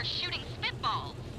were shooting spitballs.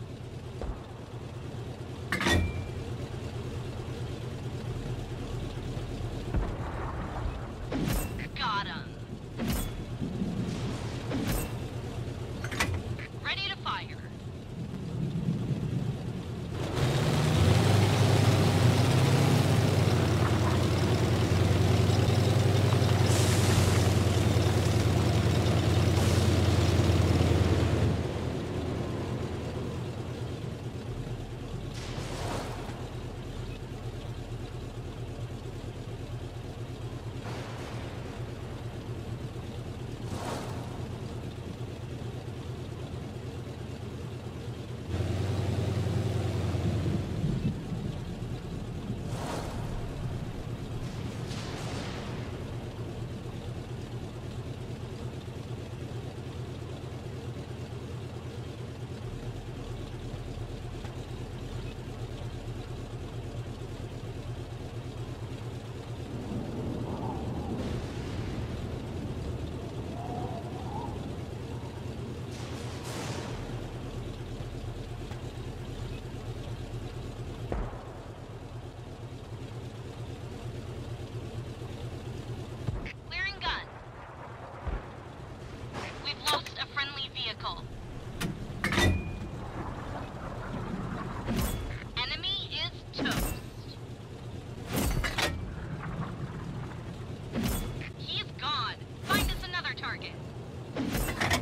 target.